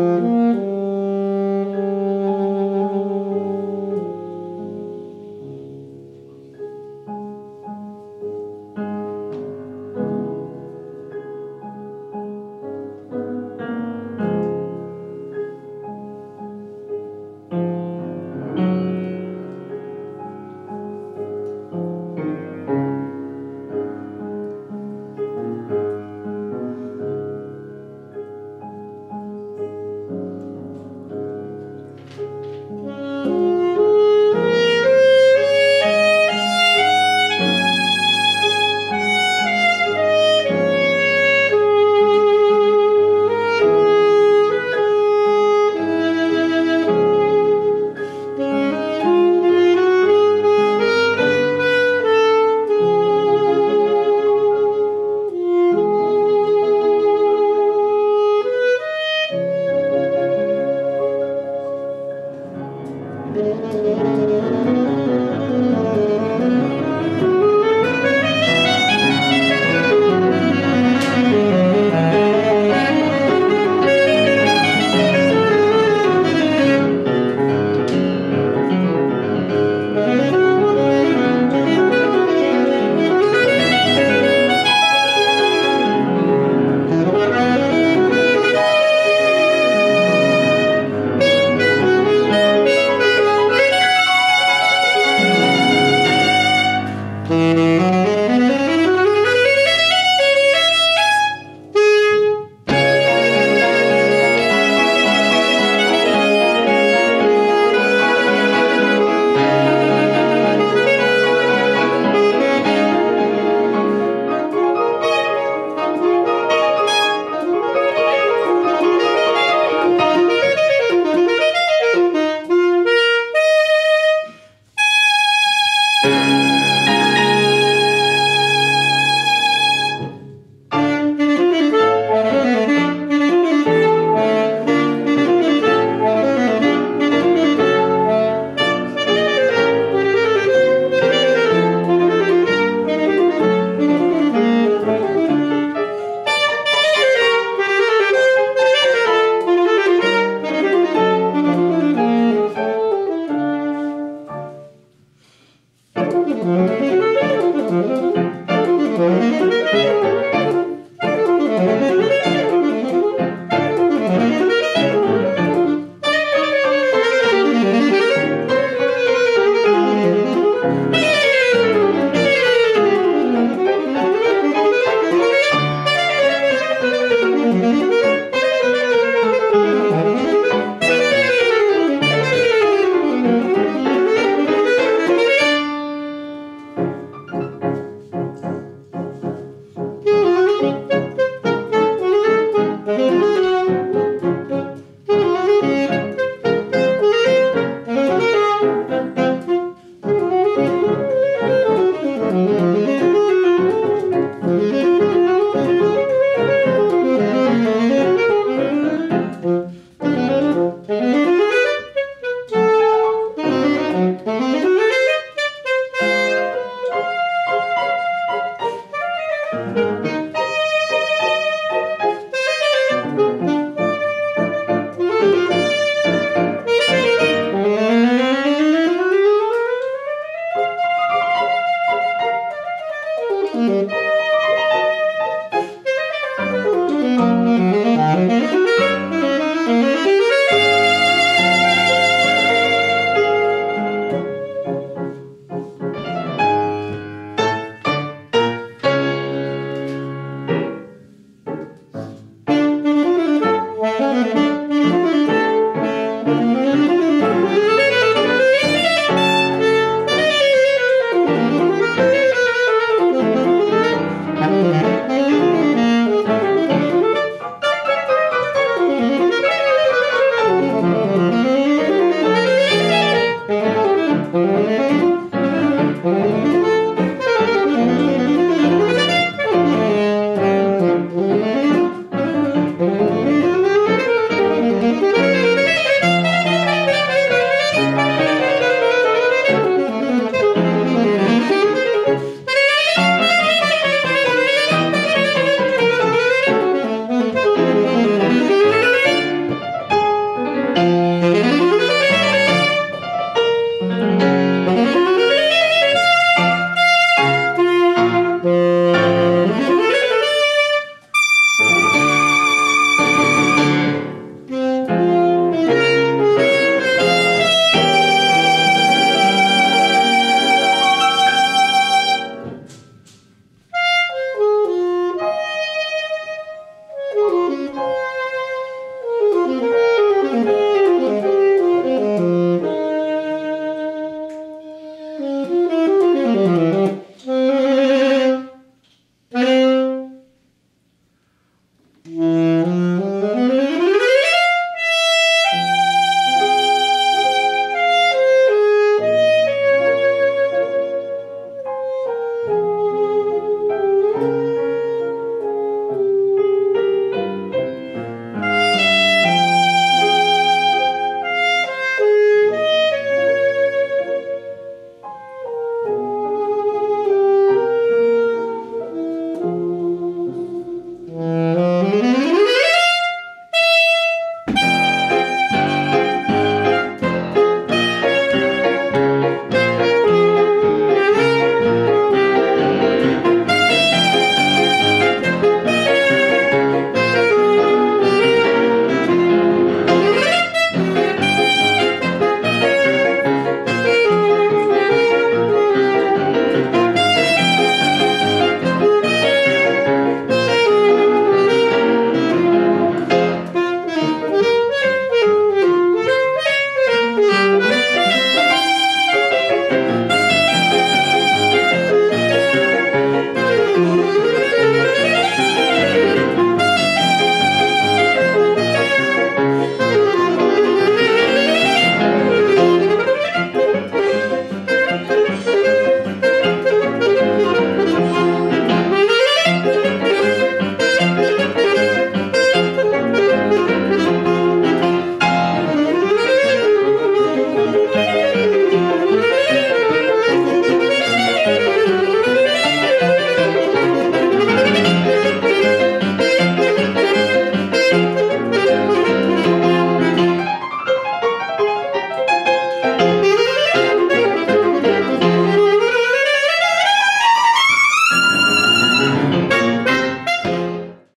Música